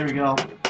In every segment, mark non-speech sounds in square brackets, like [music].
There we go.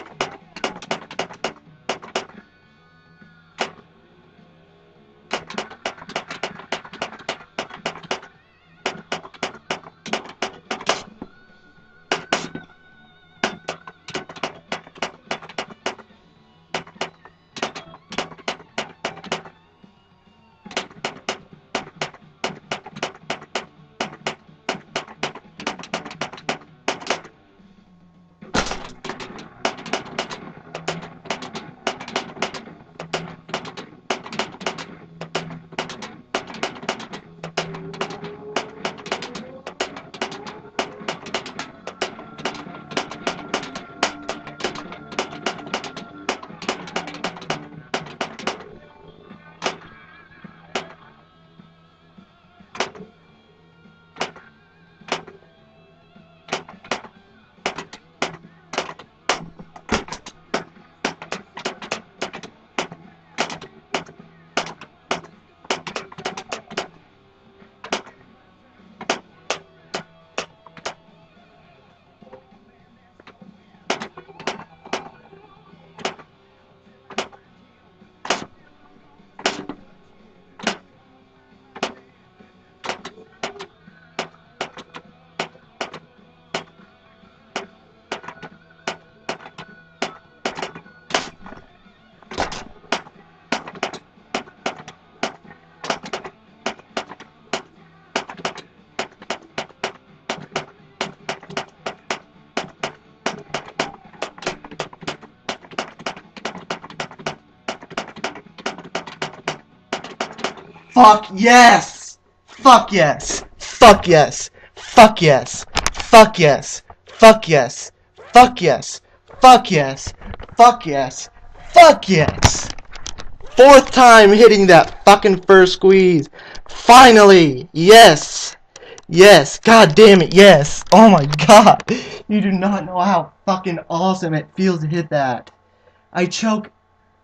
Fuck yes! Fuck yes! Fuck yes! Fuck yes! Fuck yes! Fuck yes! Fuck yes! Fuck yes! Fuck yes! Fuck yes! Fourth time hitting that fucking first squeeze. Finally! Yes! Yes! God damn it, yes! Oh my god! You do not know how fucking awesome it feels to hit that. I choke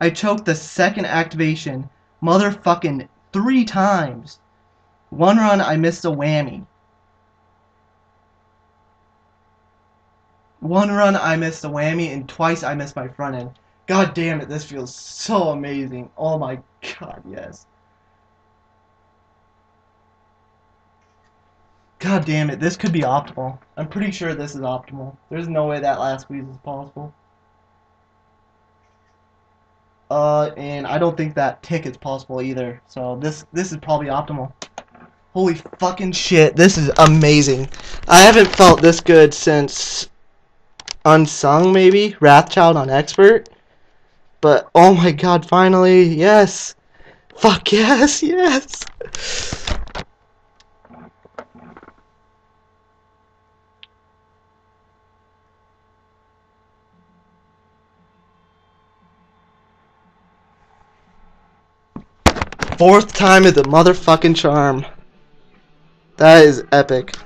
I choked the second activation motherfucking three times. One run I missed a whammy. One run I missed a whammy and twice I missed my front end. God damn it, this feels so amazing. Oh my god, yes. God damn it, this could be optimal. I'm pretty sure this is optimal. There's no way that last squeeze is possible. Uh, and I don't think that tick is possible either. So this this is probably optimal. Holy fucking shit, this is amazing. I haven't felt this good since Unsung maybe, Wrathchild on Expert. But oh my god, finally, yes. Fuck yes, [laughs] yes. Fourth time is the motherfucking charm. That is epic.